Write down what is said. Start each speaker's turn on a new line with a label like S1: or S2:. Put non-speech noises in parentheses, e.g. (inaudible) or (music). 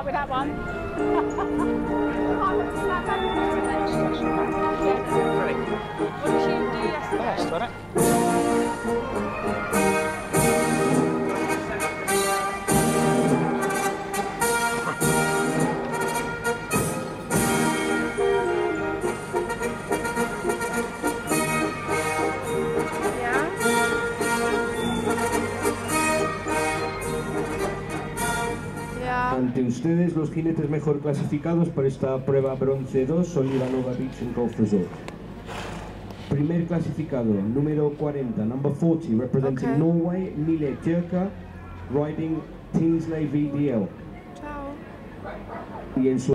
S1: out
S2: with that one. (laughs) Wasn't it?
S3: Ante ustedes, los jinetes mejor clasificados para esta prueba bronce 2 son Ivanova Beach and Golf Resort. Primer clasificado, número 40, number 40, representing
S2: Okay.
S3: Norway, Mile Tjörka, riding Tinsley VDL. Y en su